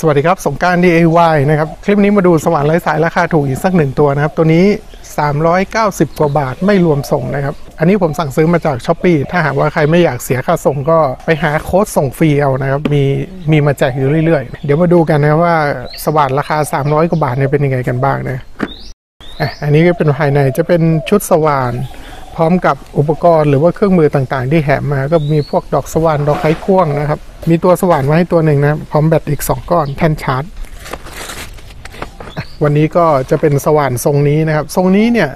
สวัสดีครับ สงกราร DIY นะครับ คลิปนี้มาดูสว่านไร้สายราคาถูกอีกสักหนึ่งตัวนะครับ ตัวนี้ 390 กว่าบาทไม่รวมส่งนะครับ อันนี้ผมสั่งซื้อมาจากช้อปปีถ้าหากว่าใครไม่อยากเสียค่าส่งก็ไปหาโค้ดส่งฟรีเอานะครับ มีมีมาแจกอยู่เรื่อยๆ เดี๋ยวมาดูกันนะว่าสว่านราคา 300 กว่าบาทเนี่ยเป็นยังไงกันบ้างนะอะอันนี้ก็เป็นภายในจะเป็นชุดสว่านพร้อมกับอุปกรณ์หรือว่าเครื่องมือต่างๆ ที่แถมมา ก็มีพวกดอกสว่านดอกไขควงนะครับ มีตัวสว่านมาให้ตัวหนึ่งนะ พร้อมแบตอีก 2 ก้อนแท่นชาร์จ วันนี้ก็จะเป็นสว่านทรงนี้นะครับ ทรงนี้เนี่ย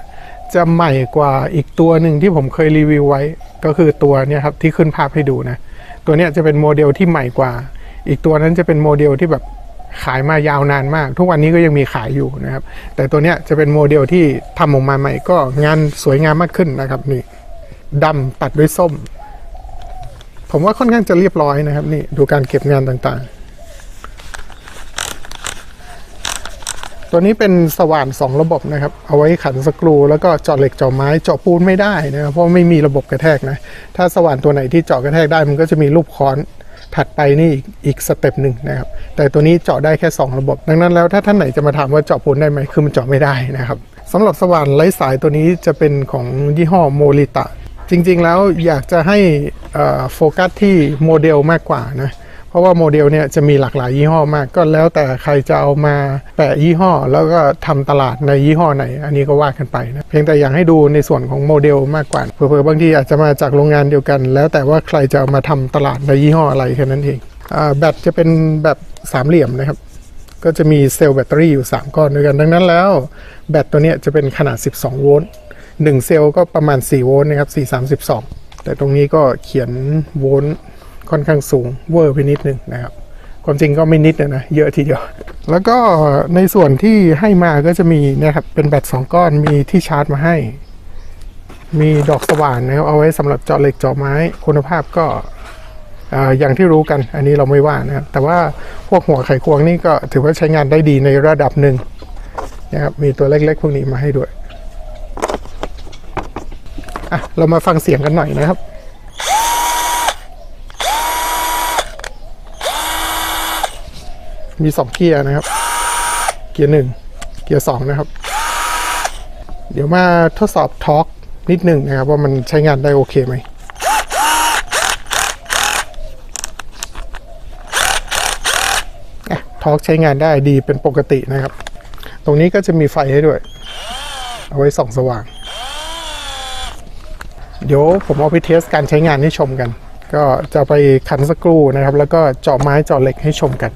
จะใหม่กว่าอีกตัวหนึ่งที่ผมเคยรีวิวไว้ ก็คือตัวเนี่ยครับที่ขึ้นภาพให้ดูนะ ตัวเนี้ยจะเป็นโมเดลที่ใหม่กว่า อีกตัวนั้นจะเป็นโมเดลที่แบบขายมายาวนานมาก ทุกวันนี้ก็ยังมีขายอยู่นะครับ แต่ตัวเนี้ยจะเป็นโมเดลที่ทำออกมาใหม่ก็งานสวยงามมากขึ้นนะครับนี่ดำตัดด้วยส้ม ผมว่าค่อนข้างจะเรียบร้อยนะครับ นี่ดูการเก็บงานต่างๆ ตัวนี้เป็นสว่าน 2 ระบบนะครับ เอาไว้ขันสกรู แล้วก็เจาะเหล็กเจาะไม้เจาะปูนไม่ได้นะครับเพราะไม่มีระบบกระแทกนะ ถ้าสว่านตัวไหนที่เจาะกระแทกได้มันก็จะมีรูปค้อนถัดไปนี่อีกอีกสเต็ปหนึ่งนะครับ แต่ตัวนี้เจาะได้แค่ 2 ระบบ ดังนั้นแล้วถ้าท่านไหนจะมาถามว่าเจาะปูนได้ไหมคือมันเจาะไม่ได้นะครับสำหรับสว่านไร้สายตัวนี้จะเป็นของยี่ห้อ MOLITA จริงๆแล้วอยากจะให้โฟกัสที่โมเดลมากกว่านะเพราะว่าโมเดลเนี่ยจะมีหลากหลายยี่ห้อมาก ก็แล้วแต่ใครจะเอามาแปะยี่ห้อ แล้วก็ทำตลาดในยี่ห้อไหน อันนี้ก็ว่ากันไปนะเพียงแต่อยากให้ดูในส่วนของโมเดลมากกว่าเผื่อๆบางทีอาจจะมาจากโรงงานเดียวกัน แล้วแต่ว่าใครจะเอามาทำตลาดในยี่ห้ออะไรแค่นั้นเอง อะแบตจะเป็นแบบสามเหลี่ยมนะครับก็จะมีเซลล์แบตเตอรี่อยู่ 3 ก้อนด้วยกัน ดังนั้นแล้ว แบตตัวนี้จะเป็นขนาด 12 โวลต์ 1 เซลล์ก็ประมาณ 4 โวลต์นะครับ 4 3 12 แต่ตรงนี้ก็เขียนโวลต์ค่อนข้างสูงเวอร์ไปนิดนึงนะครับความจริงก็ไม่นิดนะนะเยอะทีเดียว แล้วก็ในส่วนที่ให้มาก็จะมีนะครับเป็นแบต2ก้อนมีที่ชาร์จมาให้ มีดอกสว่านนะครับเอาไว้สำหรับเจาะเหล็กเจาะไม้คุณภาพก็เอ่ออย่างที่รู้กันอันนี้เราไม่ว่านะครับ แต่ว่าพวกหัวไขควงนี่ก็ถือว่าใช้งานได้ดีในระดับหนึ่งนะครับมีตัวเล็กๆ พวกนี้มาให้ด้วย อะเรามาฟังเสียงกันหน่อยนะครับมีสองเกียร์นะครับ เกียร์หนึ่งเกียร์สองนะครับ เดี๋ยวมาทดสอบ torqueนิดหนึ่งนะครับ ว่ามันใช้งานได้โอเคไหม ทอร์กใช้งานได้ดีเป็นปกตินะครับ ตรงนี้ก็จะมีไฟให้ด้วย เอาไว้ส่องสว่าง เดี๋ยวผมเอาไปเทสการใช้งานให้ชมกัน ก็จะไปขันสกรูนะครับ แล้วก็เจาะไม้เจาะเหล็กให้ชมกัน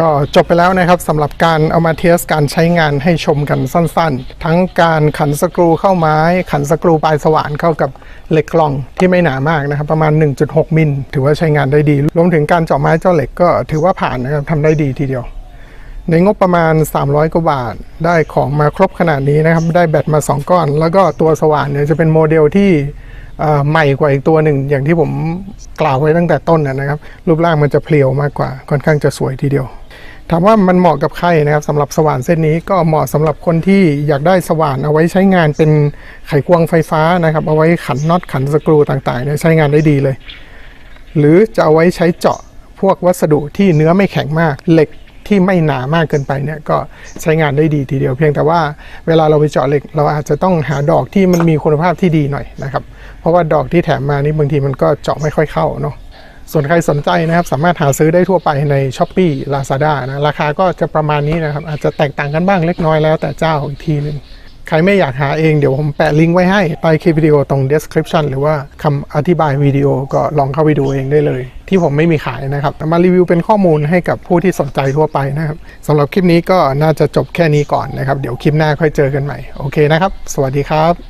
ก็จบไปแล้วนะครับสำหรับการเอามา test การใช้งานให้ชมกันสั้นๆ ทั้งการขันสกรูเข้าไม้ ขันสกรูปลายสว่านเข้ากับเหล็กกล่องที่ไม่หนามากนะครับ ประมาณ 1.6 มิล ถือว่าใช้งานได้ดี รวมถึงการเจาะไม้เจาะเหล็กก็ถือว่าผ่านนะครับทำได้ดีทีเดียว ในงบประมาณ 300 กว่าบาท ได้ของมาครบขนาดนี้นะครับ ได้แบตมา 2 ก้อน แล้วก็ตัวสว่านเนี่ยจะเป็นโมเดลที่ใหม่กว่าอีกตัวหนึ่งอย่างที่ผมกล่าวไว้ตั้งแต่ต้นนะครับ รูปร่างมันจะเพลียวมากกว่าค่อนข้างจะสวยทีเดียว ถามว่ามันเหมาะกับใครนะครับสำหรับสว่านเส้นนี้ก็เหมาะสำหรับคนที่อยากได้สว่านเอาไว้ใช้งานเป็นไขควงไฟฟ้านะครับ เอาไว้ขันน็อตขันสกรูต่างๆเนี่ยใช้งานได้ดีเลย หรือจะเอาไว้ใช้เจาะพวกวัสดุที่เนื้อไม่แข็งมากเหล็กที่ไม่หนามากเกินไปเนี่ยก็ใช้งานได้ดีทีเดียว เพียงแต่ว่าเวลาเราไปเจาะเหล็ก เราอาจจะต้องหาดอกที่มันมีคุณภาพที่ดีหน่อยนะครับ เพราะว่าดอกที่แถมมานี่บางทีมันก็เจาะไม่ค่อยเข้าเนาะ ส่วนใครสนใจนะครับสามารถหาซื้อได้ทั่วไปใน s h อ p e e Lazada นะราคาก็จะประมาณนี้นะครับ อาจจะแตกต่างกันบ้างเล็กน้อยแล้วแต่เจ้าอีกทีหนึ่งใครไม่อยากหาเองเดี๋ยวผมแปะลิงก์ไว้ให้ใต้คลิปวิดีโอตรง description หรือว่าคำอธิบายวิดีโอก็ลองเข้าไปดูเองได้เลย ที่ผมไม่มีขายนะครับมารีวิวเป็นข้อมูลให้กับผู้ที่สนใจทั่วไปนะครับสำหรับคลิปนี้ก็น่าจะจบแค่นี้ก่อนนะครับ เดี๋ยวคลิปหน้าค่อยเจอกันใหม่ โอเคนะครับ สวัสดีครับ